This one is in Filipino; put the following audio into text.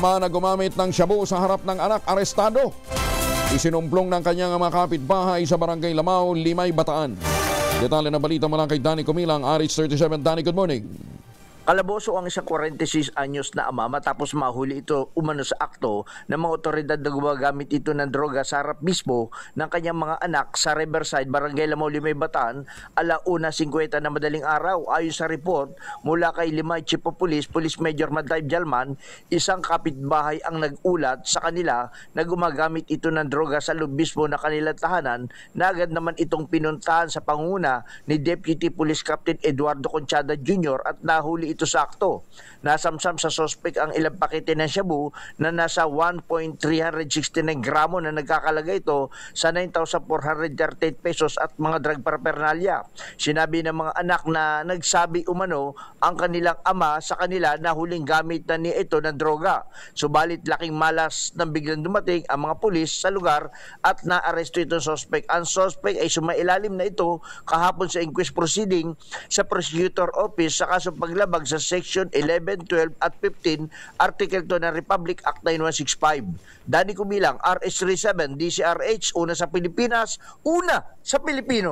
Ama na gumamit ng shabu sa harap ng anak, arestado. Isinumplong ng kanyang mga kapitbahay sa barangay Lamao, Limay, Bataan. Detalye na balita mula kay Danny Kumilang, Aris 37. Danny, good morning. Kalaboso ang isang 46 anyos na ama matapos mahuli ito umano sa akto ng mga otoridad na gumagamit ito ng droga sa harap mismo ng kanyang mga anak sa Riverside, Barangay Lamau, Limay, Bataan, ala 1.50 na madaling araw. Ayon sa report mula kay Limay Chief of Police, Police Major Madayb Jalman, isang kapitbahay ang nag-ulat sa kanila na gumagamit ito ng droga sa loob mismo na kanilang tahanan na agad naman itong pinuntahan sa panguna ni Deputy Police Captain Eduardo Conchada Jr. at nahuli ito sa akto. Nasamsam sa sospek ang ilang pakete ng shabu na nasa 1.369 gramo na nagkakalaga ito sa 9,438 pesos at mga drug paraphernalia. Sinabi ng mga anak na nagsabi umano ang kanilang ama sa kanila na huling gamit na ni ito ng droga. Subalit laking malas nang biglang dumating ang mga pulis sa lugar at naaresto itong sospek. Ang sospek ay sumailalim na ito kahapon sa inquest proceeding sa prosecutor office sa kasong paglabag sa section 11, 12 at 15 article 2 ng Republic Act 9165. Dani Kumilang, RS37, DCRH, una sa Pilipinas, una sa Pilipino.